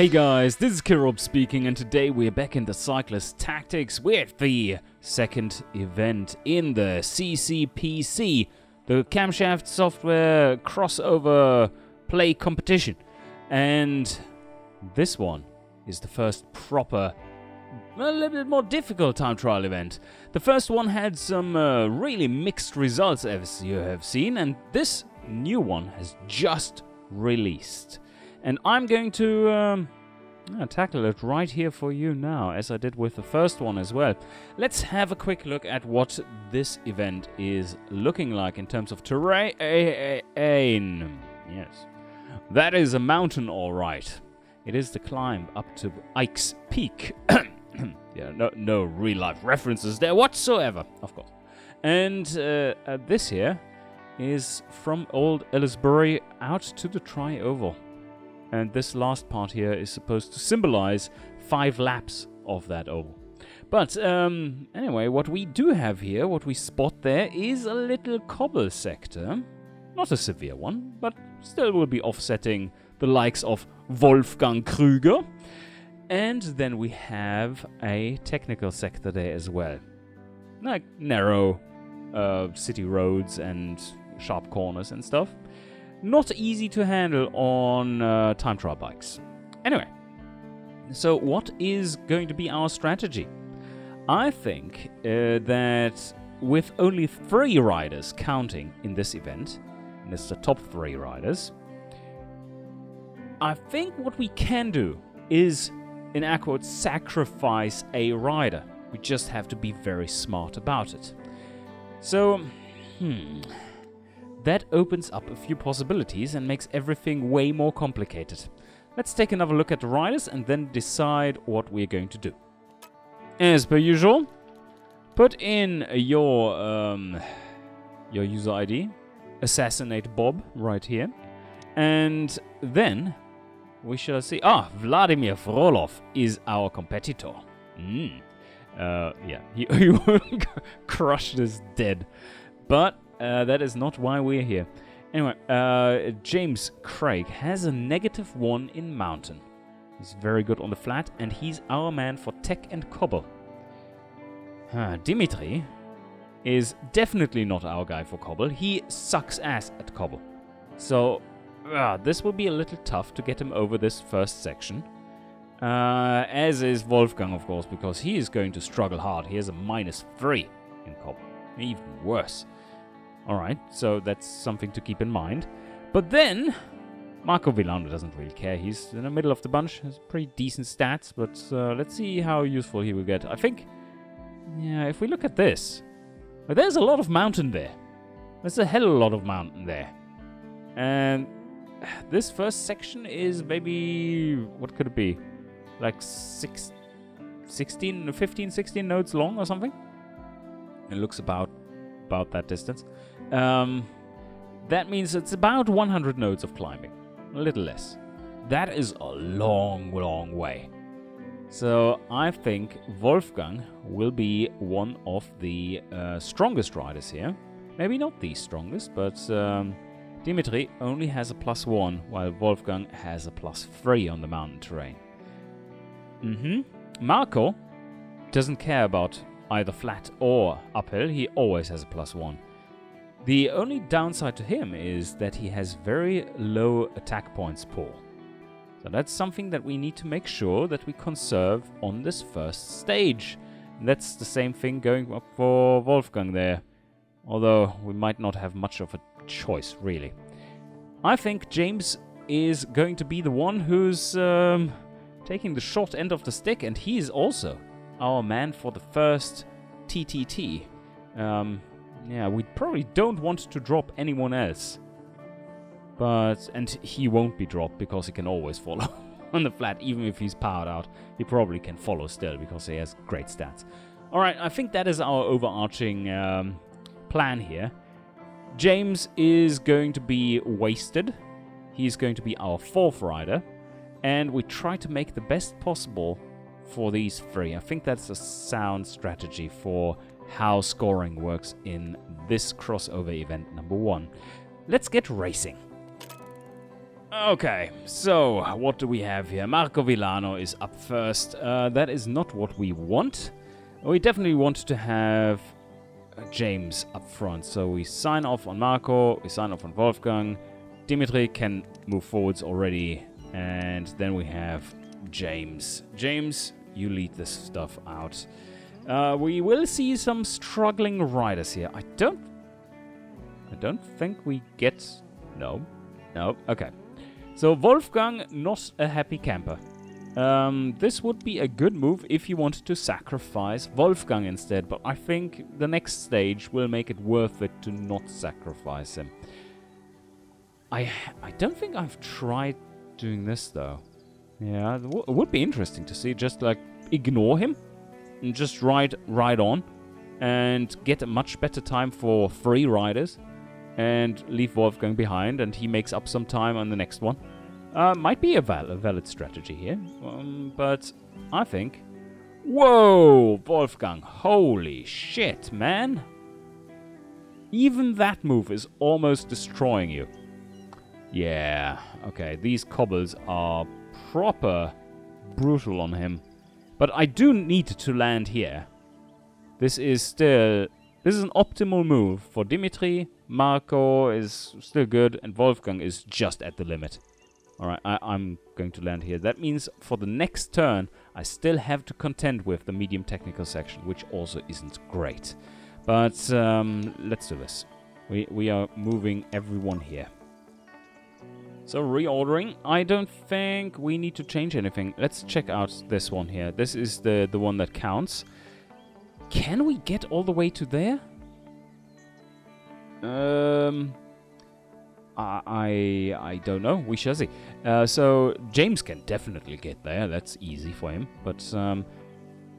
Hey guys, this is Kirob speaking, and today we're back in the Cyclist Tactics with the second event in the CCPC, the Camshaft Software Crossover Play Competition. And this one is the first proper, a little bit more difficult time trial event. The first one had some uh, really mixed results, as you have seen, and this new one has just released. And I'm going to um, tackle it right here for you now, as I did with the first one as well. Let's have a quick look at what this event is looking like in terms of terrain. Yes, that is a mountain, all right. It is the climb up to Ike's Peak. yeah, no, no real life references there whatsoever, of course. And uh, uh, this here is from Old Ellisbury out to the Tri-Oval. And this last part here is supposed to symbolize five laps of that oval. But um, anyway, what we do have here, what we spot there, is a little cobble sector. Not a severe one, but still will be offsetting the likes of Wolfgang Krüger. And then we have a technical sector there as well. Like narrow uh, city roads and sharp corners and stuff not easy to handle on uh, time trial bikes. Anyway, so what is going to be our strategy? I think uh, that with only three riders counting in this event, and it's the top three riders, I think what we can do is, in air sacrifice a rider. We just have to be very smart about it. So, hmm that opens up a few possibilities and makes everything way more complicated. Let's take another look at the riders and then decide what we're going to do. As per usual, put in your um, your user ID, assassinate Bob right here, and then we shall see. Ah, Vladimir Frolov is our competitor. Mm. Uh, yeah, he, he crushed us dead. But uh, that is not why we're here. Anyway, uh, James Craig has a negative one in Mountain. He's very good on the flat, and he's our man for tech and cobble. Uh, Dimitri is definitely not our guy for cobble. He sucks ass at cobble. So, uh, this will be a little tough to get him over this first section. Uh, as is Wolfgang, of course, because he is going to struggle hard. He has a minus three in cobble. Even worse. Alright, so that's something to keep in mind. But then, Marco Villano doesn't really care. He's in the middle of the bunch, has pretty decent stats, but uh, let's see how useful he will get. I think, yeah, if we look at this, well, there's a lot of mountain there. There's a hell of a lot of mountain there. And this first section is maybe, what could it be? Like six, 16, 15, 16 nodes long or something? It looks about about that distance. Um, that means it's about 100 nodes of climbing, a little less. That is a long, long way. So I think Wolfgang will be one of the uh, strongest riders here. Maybe not the strongest, but um, Dimitri only has a plus one, while Wolfgang has a plus three on the mountain terrain. Mm-hmm. Marco doesn't care about either flat or uphill, he always has a plus one. The only downside to him is that he has very low attack points pool. So that's something that we need to make sure that we conserve on this first stage. And that's the same thing going up for Wolfgang there. Although we might not have much of a choice, really. I think James is going to be the one who's um, taking the short end of the stick, and he is also our man for the first TTT. Um, yeah, we probably don't want to drop anyone else. But, and he won't be dropped because he can always follow on the flat, even if he's powered out. He probably can follow still because he has great stats. Alright, I think that is our overarching um, plan here. James is going to be wasted. He's going to be our fourth rider. And we try to make the best possible for these three. I think that's a sound strategy for how scoring works in this crossover event number one. Let's get racing. Okay, so what do we have here? Marco Villano is up first. Uh, that is not what we want. We definitely want to have uh, James up front. So we sign off on Marco, we sign off on Wolfgang. Dimitri can move forwards already. And then we have James. James, you lead this stuff out. Uh, we will see some struggling riders here. I don't... I don't think we get... No. No. Okay. So Wolfgang, not a happy camper. Um, this would be a good move if you wanted to sacrifice Wolfgang instead, but I think the next stage will make it worth it to not sacrifice him. I I don't think I've tried doing this though. Yeah, it, would be interesting to see. Just like ignore him and just ride ride on, and get a much better time for free riders, and leave Wolfgang behind, and he makes up some time on the next one. Uh, might be a, val- a valid strategy here, um, but I think. Whoa, Wolfgang! Holy shit, man! Even that move is almost destroying you. Yeah, okay, these cobbles are proper brutal on him. But I do need to land here. This is still... This is an optimal move for Dimitri. Marco is still good, and Wolfgang is just at the limit. Alright, I'm going to land here. That means for the next turn, I still have to contend with the medium technical section, which also isn't great. But um, let's do this. We, we are moving everyone here. So reordering, I don't think we need to change anything. Let's check out this one here. This is the, the one that counts. Can we get all the way to there? Um, I, I, don't know. We shall see. Uh, so James can definitely get there. That's easy for him. But um,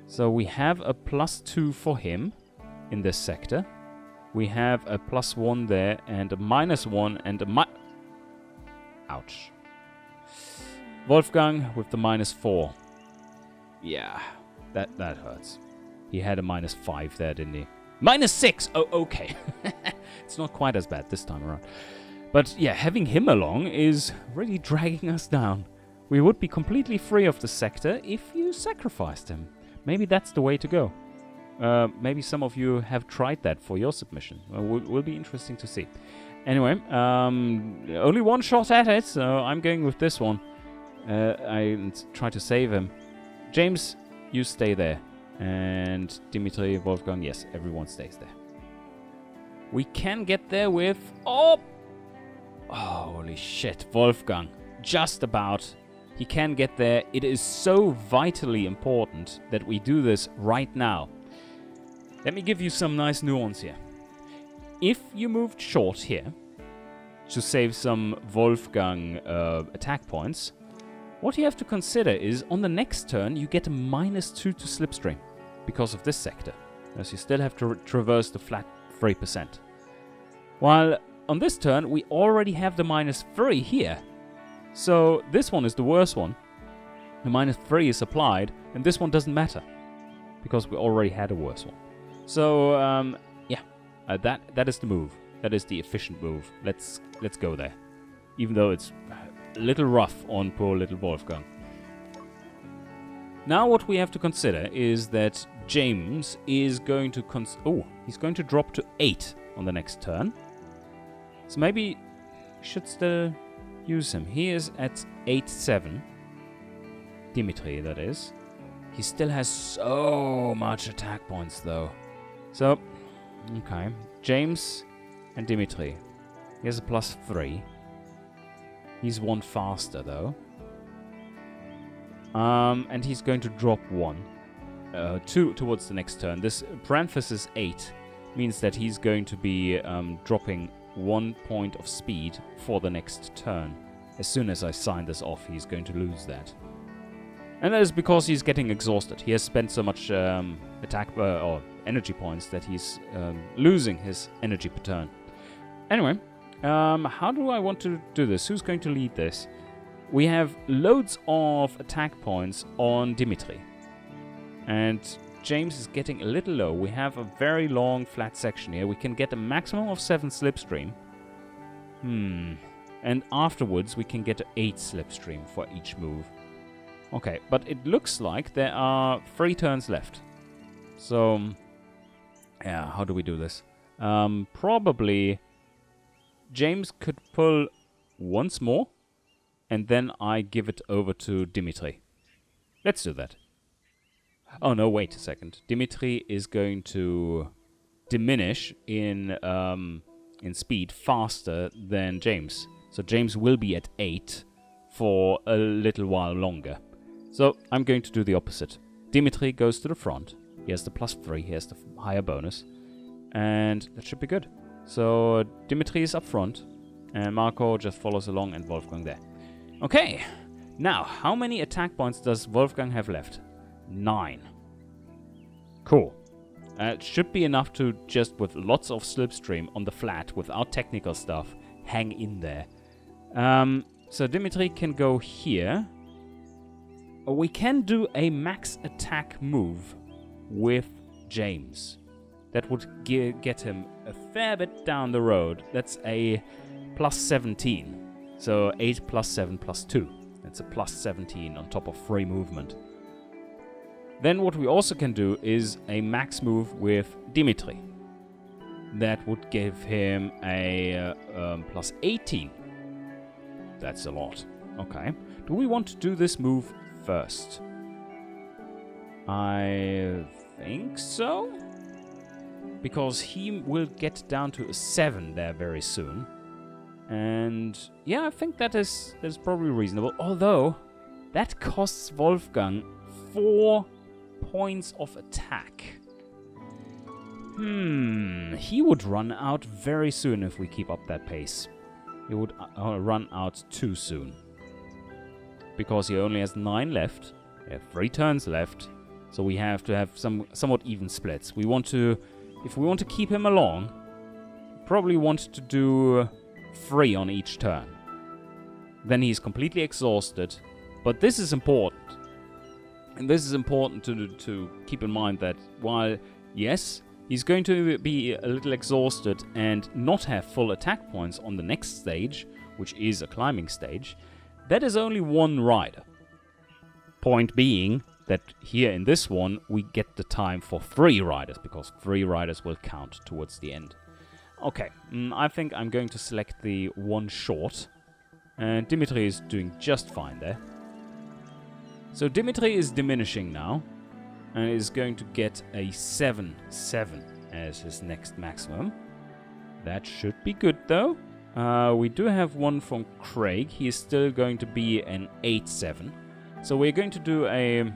so we have a plus two for him in this sector. We have a plus one there and a minus one and a Ouch. Wolfgang with the minus four. Yeah, that, that hurts. He had a minus five there, didn't he? Minus six! Oh, okay. it's not quite as bad this time around. But yeah, having him along is really dragging us down. We would be completely free of the sector if you sacrificed him. Maybe that's the way to go. Uh, maybe some of you have tried that for your submission. Uh, will, will be interesting to see. Anyway, um, only one shot at it, so I'm going with this one. Uh, I try to save him. James, you stay there. And Dimitri, Wolfgang, yes, everyone stays there. We can get there with... Oh! Holy shit, Wolfgang. Just about. He can get there. It is so vitally important that we do this right now. Let me give you some nice nuance here. If you moved short here to save some Wolfgang uh, attack points, what you have to consider is on the next turn you get a minus 2 to slipstream because of this sector, as you still have to traverse the flat 3%. While on this turn we already have the minus 3 here, so this one is the worst one. The minus 3 is applied, and this one doesn't matter because we already had a worse one. So um, uh, that that is the move. That is the efficient move. Let's let's go there. Even though it's a little rough on poor little Wolfgang. Now what we have to consider is that James is going to cons- oh he's going to drop to eight on the next turn. So maybe should still use him. He is at eight seven. Dimitri, that is. He still has so much attack points though. So Okay. James and Dimitri. He has a plus three. He's one faster though. Um, and he's going to drop one. Uh, two towards the next turn. This parenthesis eight means that he's going to be um, dropping one point of speed for the next turn. As soon as I sign this off, he's going to lose that. And that is because he's getting exhausted. He has spent so much um, attack uh, or energy points that he's um, losing his energy per turn. Anyway, um, how do I want to do this? Who's going to lead this? We have loads of attack points on Dimitri. And James is getting a little low. We have a very long flat section here. We can get a maximum of 7 slipstream. Hmm. And afterwards, we can get 8 slipstream for each move. Okay, but it looks like there are 3 turns left. So, yeah, how do we do this? Um, probably James could pull once more, and then I give it over to Dimitri. Let's do that. Oh no, wait a second. Dimitri is going to diminish in um, in speed faster than James. So James will be at 8 for a little while longer. So I'm going to do the opposite. Dimitri goes to the front. He has the plus 3, he has the higher bonus. And that should be good. So Dimitri is up front. And Marco just follows along and Wolfgang there. Okay. Now, how many attack points does Wolfgang have left? 9. Cool. Uh, it should be enough to just, with lots of slipstream on the flat, without technical stuff, hang in there. Um, so Dimitri can go here. We can do a max attack move with James. That would ge- get him a fair bit down the road. That's a plus 17. So 8 plus 7 plus 2. That's a plus 17 on top of free movement. Then what we also can do is a max move with Dimitri. That would give him a uh, um, plus 18 that's a lot. Okay. Do we want to do this move first? I think so. Because he will get down to a 7 there very soon. And yeah, I think that is, that is probably reasonable. Although, that costs Wolfgang 4 points of attack. Hmm, he would run out very soon if we keep up that pace he would uh, uh, run out too soon. Because he only has 9 left, have 3 turns left, so we have to have some somewhat even splits. We want to, if we want to keep him along, probably want to do uh, 3 on each turn. Then he's completely exhausted, but this is important. And this is important to, to keep in mind that while, yes, He's going to be a little exhausted and not have full attack points on the next stage, which is a climbing stage. That is only one rider. Point being that here in this one we get the time for three riders, because three riders will count towards the end. Okay, mm, I think I'm going to select the one short. And Dimitri is doing just fine there. So Dimitri is diminishing now and is going to get a 7 7 as his next maximum. That should be good though. Uh, we do have one from Craig. He is still going to be an 8 7. So we're going to do a.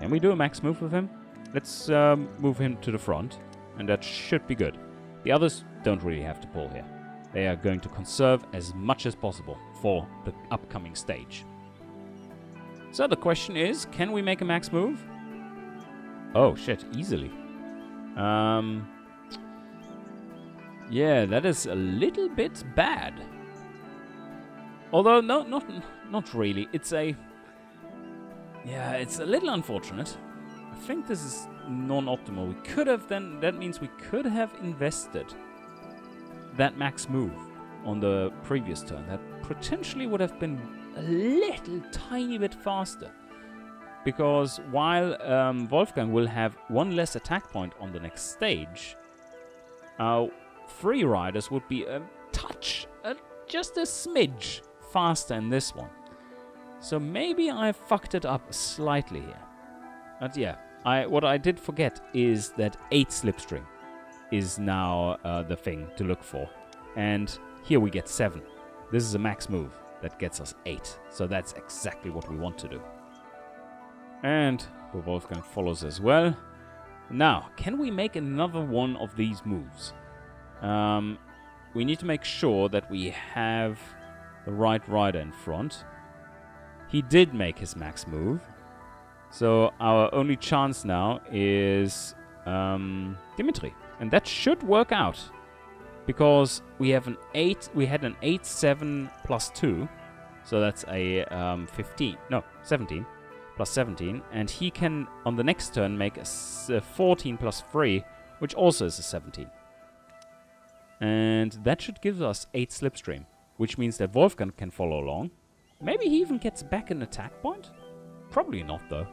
Can we do a max move with him? Let's um, move him to the front, and that should be good. The others don't really have to pull here. They are going to conserve as much as possible for the upcoming stage. So the question is, can we make a max move? Oh shit, easily. Um, yeah, that is a little bit bad. Although, no, not, not really. It's a... Yeah, it's a little unfortunate. I think this is non-optimal. We could have then... That means we could have invested that max move on the previous turn. That potentially would have been a little tiny bit faster because while um, Wolfgang will have one less attack point on the next stage, uh, free riders would be a touch, just a smidge faster in this one. So maybe I fucked it up slightly here. But yeah, I what I did forget is that 8 slipstream is now uh, the thing to look for. And here we get 7. This is a max move that gets us 8. So that's exactly what we want to do. And Wolfgang follows as well. Now, can we make another one of these moves? Um, we need to make sure that we have the right rider in front. He did make his max move. So our only chance now is um, Dimitri. And that should work out. Because we have an 8, we had an 8, 7 plus 2. So that's a um, 15, no, 17 plus 17, and he can, on the next turn, make a 14 plus 3, which also is a 17. And that should give us 8 slipstream. which means that Wolfgang can follow along. Maybe he even gets back an attack point? Probably not, though.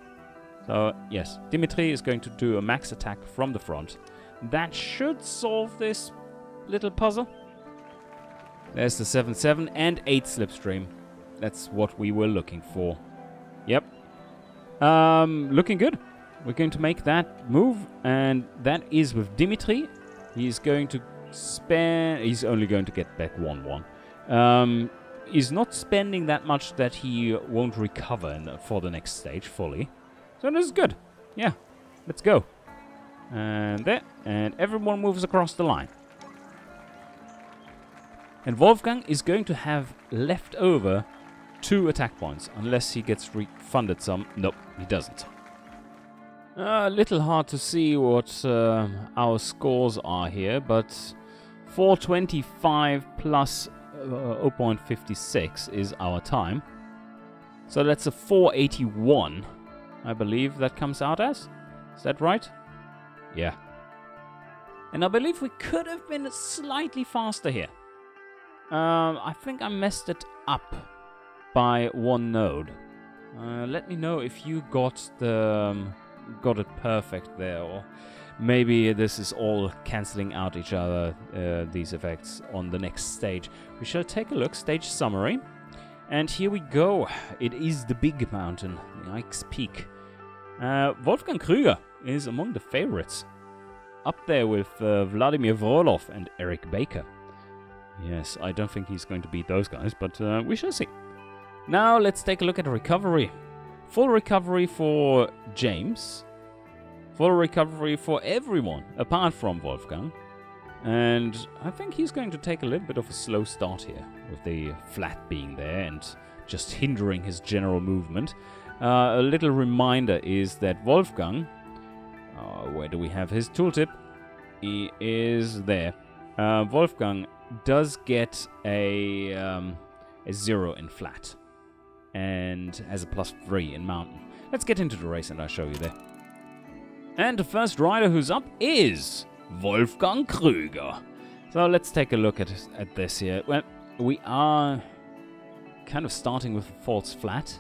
So, yes, Dimitri is going to do a max attack from the front. That should solve this little puzzle. There's the 7-7 and 8 slipstream. That's what we were looking for. Yep. Um, looking good. We're going to make that move, and that is with Dimitri. He's going to spare... He's only going to get back 1-1. Um, he's not spending that much that he won't recover the, for the next stage fully. So this is good. Yeah, let's go. And there, and everyone moves across the line. And Wolfgang is going to have left over two attack points, unless he gets refunded some. Nope, he doesn't. A little hard to see what uh, our scores are here, but 425 plus, 0.56 is our time. So that's a 481, I believe that comes out as. Is that right? Yeah. And I believe we could have been slightly faster here. Um, I think I messed it up by one node. Uh, let me know if you got the um, got it perfect there, or maybe this is all cancelling out each other. Uh, these effects on the next stage. We shall take a look. Stage summary, and here we go. It is the big mountain, the Ike's Peak. Uh, Wolfgang Krüger is among the favorites, up there with uh, Vladimir Frolov and Eric Baker. Yes, I don't think he's going to beat those guys, but uh, we shall see. Now let's take a look at recovery. Full recovery for James. Full recovery for everyone, apart from Wolfgang. And I think he's going to take a little bit of a slow start here, with the flat being there and just hindering his general movement. Uh, a little reminder is that Wolfgang, uh, where do we have his tooltip? He is there. Uh, Wolfgang does get a, um, a zero in flat and has a plus three in mountain. Let's get into the race and I'll show you there. And the first rider who's up is Wolfgang Krüger. So let's take a look at, at this here. Well, we are kind of starting with a false flat.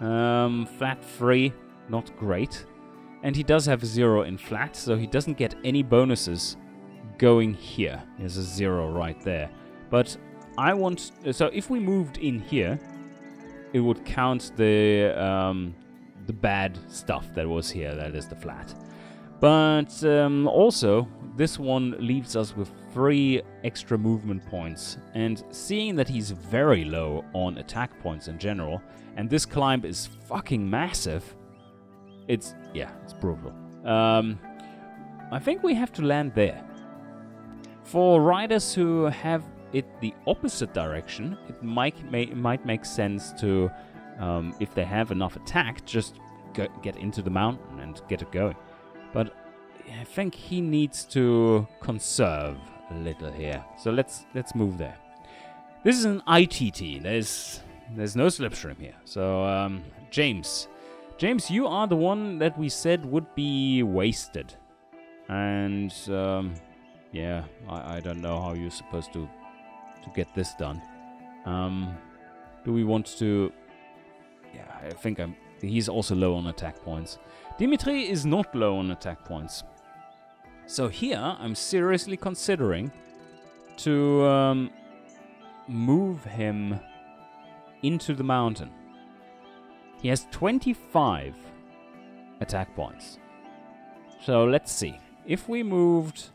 Um, flat 3, not great. And he does have 0 in flat, so he doesn't get any bonuses going here. There's a 0 right there. But I want... So if we moved in here, it would count the um, the bad stuff that was here, that is the flat. But um, also, this one leaves us with three extra movement points. And seeing that he's very low on attack points in general, and this climb is fucking massive, it's, yeah, it's brutal. Um, I think we have to land there. For riders who have it the opposite direction, it might, may, might make sense to, um, if they have enough attack, just go, get into the mountain and get it going. But I think he needs to conserve a little here. So let's let's move there. This is an ITT. There's there's no slipstream here. So um, James, James, you are the one that we said would be wasted, and um, yeah, I, I don't know how you're supposed to to get this done. Um, do we want to? I think I'm. He's also low on attack points. Dimitri is not low on attack points. So here, I'm seriously considering to um, move him into the mountain. He has 25 attack points. So let's see. If we moved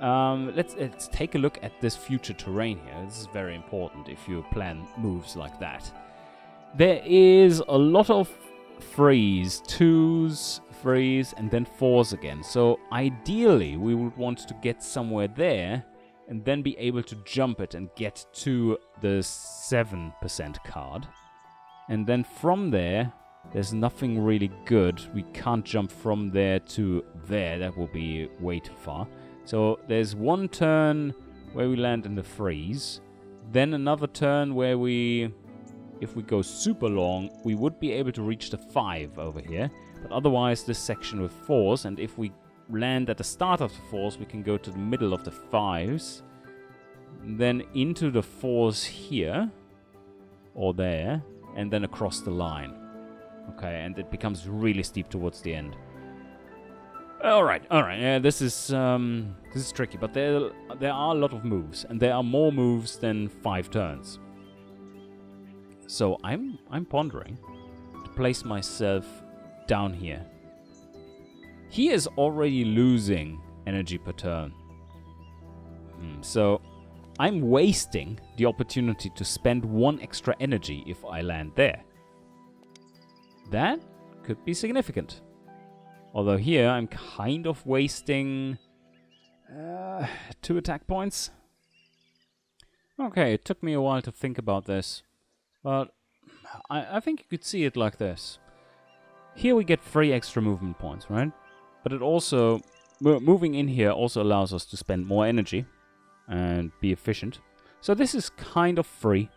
um, let's, let's take a look at this future terrain here. This is very important if you plan moves like that. There is a lot of freeze, twos, freeze, and then fours again. So ideally, we would want to get somewhere there and then be able to jump it and get to the 7% card. And then from there, there's nothing really good. We can't jump from there to there. That will be way too far. So there's one turn where we land in the freeze, then another turn where we, if we go super long, we would be able to reach the 5 over here. But otherwise this section with 4s, and if we land at the start of the 4s, we can go to the middle of the 5s. then into the fours here, or there, and then across the line. Okay, and it becomes really steep towards the end. All right, all right. Yeah, this is um, this is tricky, but there there are a lot of moves, and there are more moves than five turns. So I'm I'm pondering to place myself down here. He is already losing energy per turn. Hmm, so I'm wasting the opportunity to spend one extra energy if I land there. That could be significant. Although here I'm kind of wasting uh, two attack points. Okay, it took me a while to think about this. But I, I think you could see it like this. Here we get three extra movement points, right? But it also, moving in here also allows us to spend more energy and be efficient. So this is kind of free,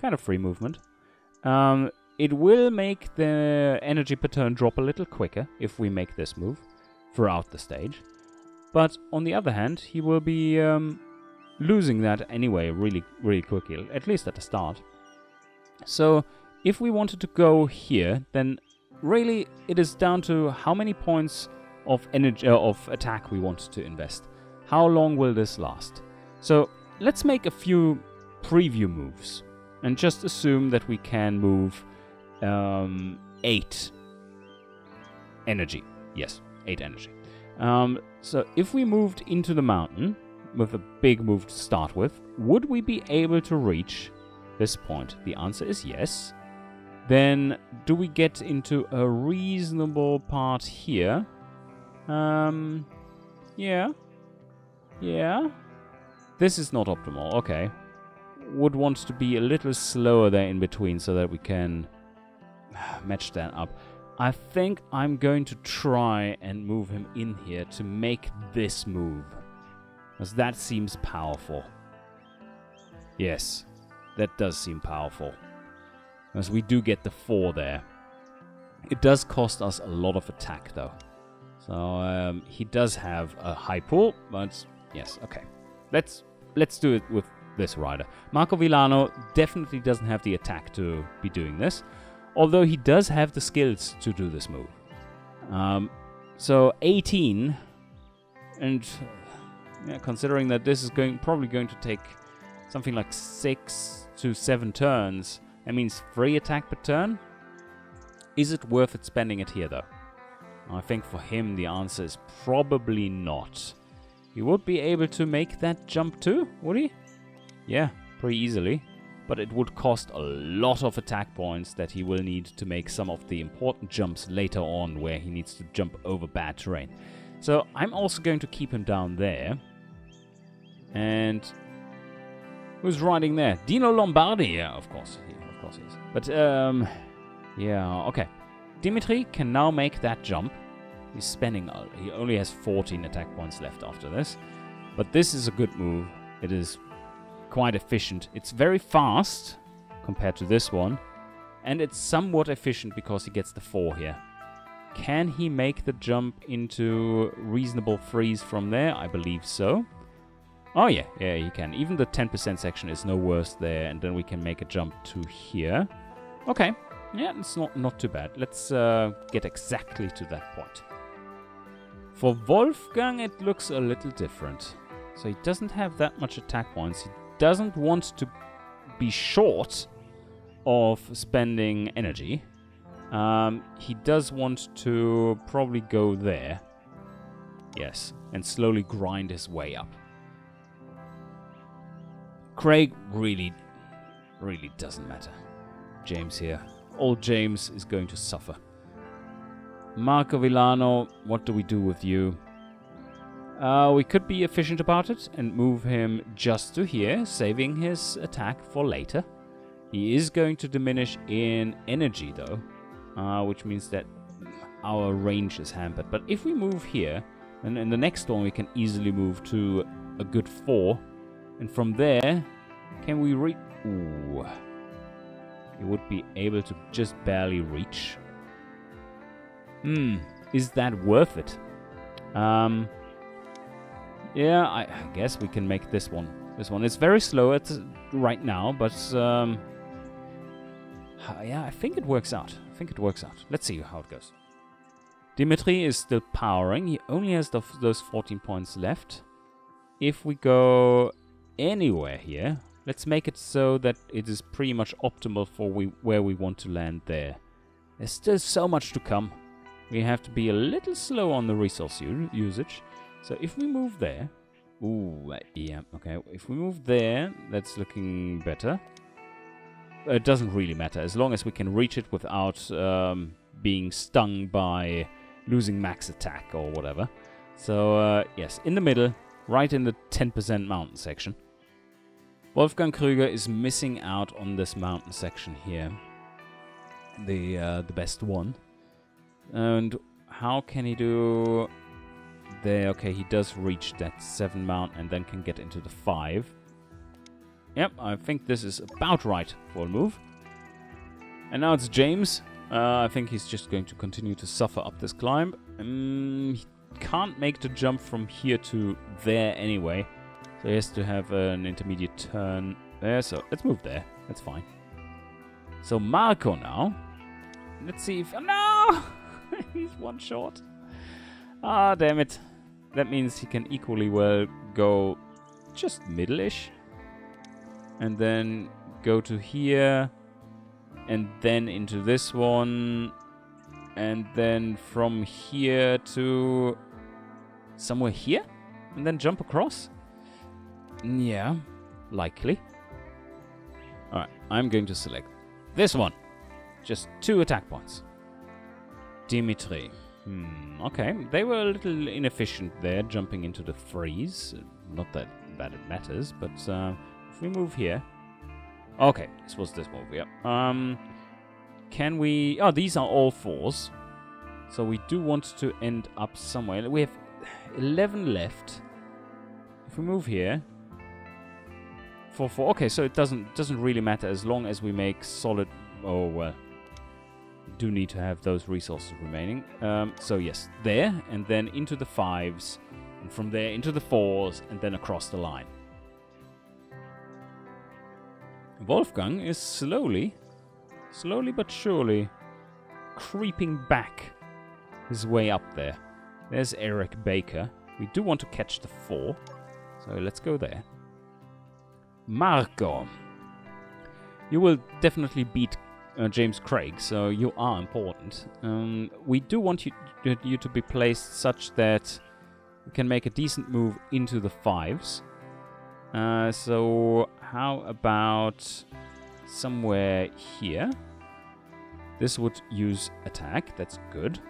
kind of free movement. Um, it will make the energy per turn drop a little quicker if we make this move throughout the stage. But on the other hand, he will be um, losing that anyway really, really quickly, at least at the start. So if we wanted to go here, then really it is down to how many points of energy uh, of attack we want to invest. How long will this last? So let's make a few preview moves and just assume that we can move um, 8 energy. Yes, 8 energy. Um, so if we moved into the mountain with a big move to start with, would we be able to reach this point? The answer is yes. Then do we get into a reasonable part here? Um, yeah. Yeah. This is not optimal. Okay. Would want to be a little slower there in between so that we can match that up. I think I'm going to try and move him in here to make this move. Because that seems powerful. Yes, that does seem powerful. As we do get the 4 there. It does cost us a lot of attack though. So um, he does have a high pool, but yes, okay. Let's let's do it with this rider. Marco Villano definitely doesn't have the attack to be doing this. Although he does have the skills to do this move. Um, so 18, and yeah, considering that this is going probably going to take something like six to seven turns, that means three attack per turn. Is it worth it spending it here though? I think for him the answer is probably not. He would be able to make that jump too, would he? Yeah, pretty easily but it would cost a lot of attack points that he will need to make some of the important jumps later on where he needs to jump over bad terrain. So I'm also going to keep him down there. And who's riding there? Dino Lombardi, yeah, of course, He, of course he is. But um, yeah, okay. Dimitri can now make that jump. He's spending. He only has 14 attack points left after this, but this is a good move. It is quite efficient. It's very fast compared to this one, and it's somewhat efficient because he gets the 4 here. Can he make the jump into reasonable freeze from there? I believe so. Oh yeah, yeah, he can. Even the 10% section is no worse there, and then we can make a jump to here. Okay, yeah, it's not, not too bad. Let's uh, get exactly to that point. For Wolfgang, it looks a little different. So he doesn't have that much attack points. He doesn't want to be short of spending energy. Um, he does want to probably go there. Yes, and slowly grind his way up. Craig really, really doesn't matter. James here. Old James is going to suffer. Marco Villano, what do we do with you? Uh, we could be efficient about it and move him just to here, saving his attack for later. He is going to diminish in energy though, uh, which means that our range is hampered. But if we move here, and in the next one we can easily move to a good 4. And from there, can we reach... Ooh. You would be able to just barely reach. Hmm, is that worth it? Um, yeah, I guess we can make this one This one is very slow at right now, but um, yeah, I think it works out. I think it works out. Let's see how it goes. Dimitri is still powering. He only has the, those 14 points left. If we go anywhere here, let's make it so that it is pretty much optimal for we, where we want to land there. There's still so much to come. We have to be a little slow on the resource usage. So if we move there... Ooh, yeah, okay. If we move there, that's looking better. It doesn't really matter, as long as we can reach it without um, being stung by losing max attack or whatever. So, uh, yes, in the middle, right in the 10% mountain section. Wolfgang Krüger is missing out on this mountain section here. The, uh, the best one. And how can he do... There, okay, he does reach that 7 mount and then can get into the 5. Yep, I think this is about right for a move. And now it's James. Uh, I think he's just going to continue to suffer up this climb. Um, he can't make the jump from here to there anyway. So he has to have an intermediate turn there. So let's move there. That's fine. So Marco now. Let's see if... Oh, no! He's one short. Ah, damn it. That means he can equally well go just middle-ish. And then go to here. And then into this one. And then from here to somewhere here? And then jump across? Yeah, likely. Alright, I'm going to select this one. Just two attack points. Dimitri. Hmm, okay. They were a little inefficient there, jumping into the freeze. Not that, that it matters, but uh, if we move here... Okay, this was this move, yeah. Um, can we... Oh, these are all fours. So we do want to end up somewhere. We have 11 left. If we move here... 4, 4. Okay, so it doesn't doesn't really matter as long as we make solid... Oh, well do need to have those resources remaining. Um, so yes, there, and then into the fives, and from there into the fours, and then across the line. Wolfgang is slowly, slowly but surely, creeping back his way up there. There's Eric Baker. We do want to catch the four, so let's go there. Marco. You will definitely beat uh, James Craig, so you are important. Um, we do want you, you to be placed such that you can make a decent move into the fives. Uh, so how about somewhere here? This would use attack, that's good.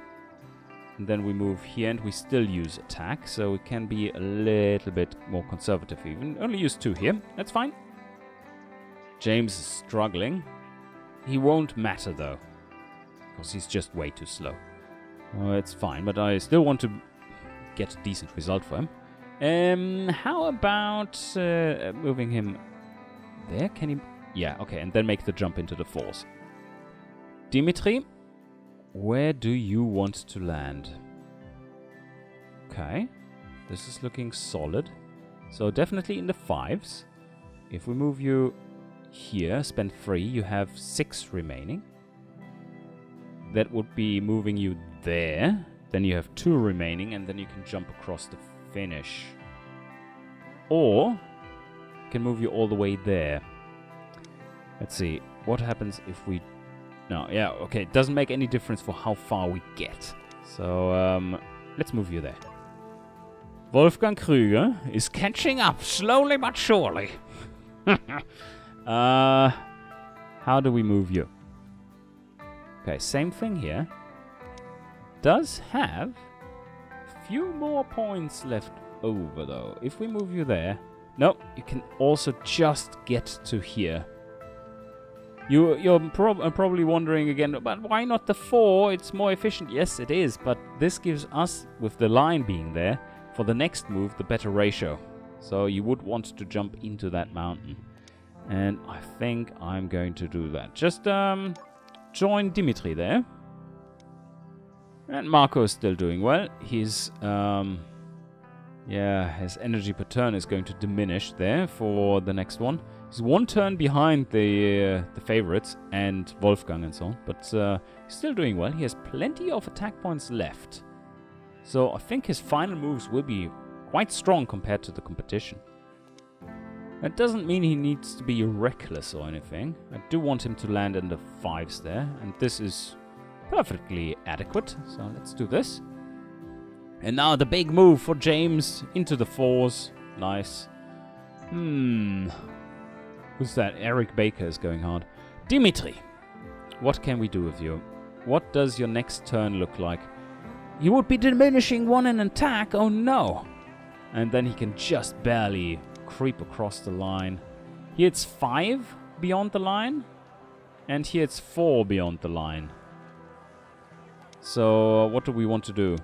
And then we move here and we still use attack, so we can be a little bit more conservative even. Only use two here, that's fine. James is struggling. He won't matter though, because he's just way too slow. Oh, it's fine, but I still want to get a decent result for him. Um, how about uh, moving him there? Can he? Yeah, okay, and then make the jump into the force. Dimitri, where do you want to land? Okay, this is looking solid. So definitely in the fives. If we move you here, spend three, you have six remaining. That would be moving you there. Then you have two remaining, and then you can jump across the finish. Or, can move you all the way there. Let's see, what happens if we... No, yeah, okay, it doesn't make any difference for how far we get. So, um, let's move you there. Wolfgang Krüger is catching up, slowly but surely. Uh, how do we move you? Okay, same thing here. Does have a few more points left over though. If we move you there, no, you can also just get to here. You, you're prob uh, probably wondering again, but why not the 4? It's more efficient. Yes, it is, but this gives us, with the line being there, for the next move, the better ratio. So you would want to jump into that mountain. And I think I'm going to do that. Just um, join Dimitri there. And Marco is still doing well. He's um, Yeah, his energy per turn is going to diminish there for the next one. He's one turn behind the uh, the favorites and Wolfgang and so on, but uh, he's still doing well. He has plenty of attack points left. So I think his final moves will be quite strong compared to the competition. That doesn't mean he needs to be reckless or anything. I do want him to land in the fives there, and this is perfectly adequate. So let's do this. And now the big move for James into the fours. Nice. Hmm. Who's that? Eric Baker is going hard. Dimitri, what can we do with you? What does your next turn look like? You would be diminishing one in attack. Oh no. And then he can just barely creep across the line. Here it's five beyond the line. And here it's four beyond the line. So what do we want to do?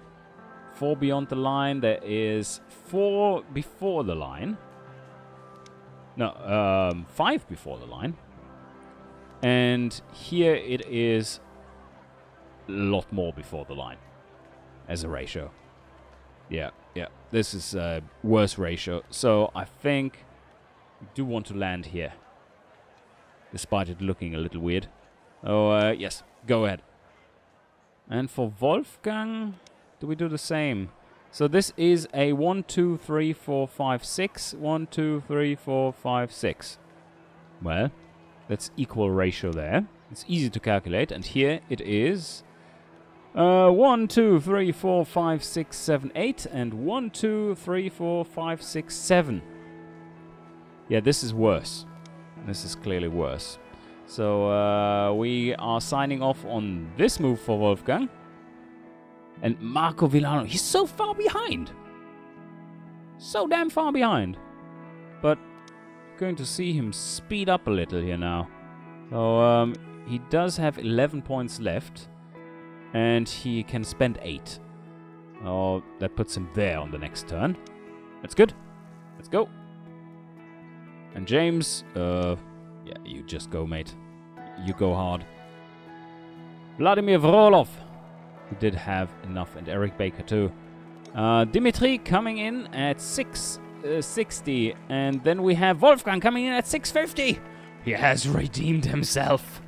Four beyond the line. There is four before the line. No, um, five before the line. And here it is a lot more before the line as a ratio. Yeah, yeah. This is a worse ratio. So I think we do want to land here. Despite it looking a little weird. Oh, uh, yes. Go ahead. And for Wolfgang, do we do the same? So this is a 1, 2, 3, 4, 5, 6. 1, 2, 3, 4, 5, 6. Well, that's equal ratio there. It's easy to calculate. And here it is uh, 1, 2, 3, 4, 5, 6, 7, 8. And 1, 2, 3, 4, 5, 6, 7. Yeah, this is worse. This is clearly worse. So uh, we are signing off on this move for Wolfgang. And Marco Villano, he's so far behind. So damn far behind. But going to see him speed up a little here now. So um, he does have 11 points left. And he can spend 8. Oh, that puts him there on the next turn. That's good. Let's go. And James, uh, yeah, you just go, mate. You go hard. Vladimir Frolov. Did have enough, and Eric Baker too. Uh, Dimitri coming in at 660, uh, and then we have Wolfgang coming in at 650. He has redeemed himself.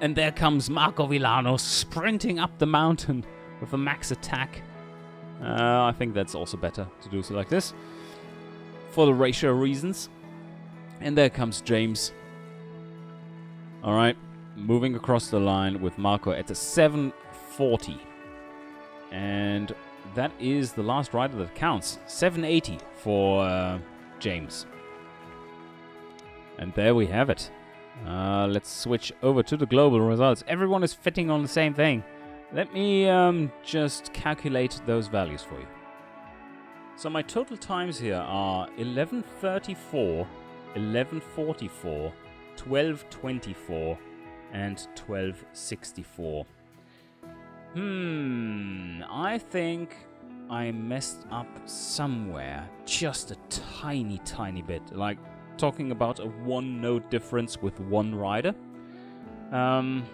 And there comes Marco Villano sprinting up the mountain with a max attack. Uh, I think that's also better to do so like this. For the ratio reasons. And there comes James. Alright, moving across the line with Marco at a 740. And that is the last rider that counts. 780 for uh, James. And there we have it. Uh, let's switch over to the global results. Everyone is fitting on the same thing. Let me um, just calculate those values for you. So my total times here are 1134, 1144, 1224, and 1264. Hmm, I think I messed up somewhere. Just a tiny, tiny bit. Like talking about a one note difference with one rider. Um,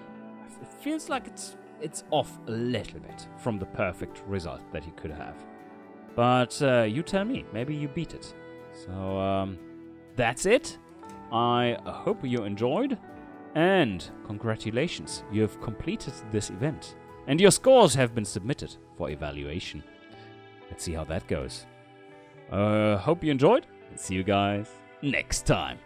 it feels like it's it's off a little bit from the perfect result that he could have. But uh, you tell me, maybe you beat it. So um, that's it. I hope you enjoyed, and congratulations, you have completed this event, and your scores have been submitted for evaluation. Let's see how that goes. Uh, hope you enjoyed. See you guys next time.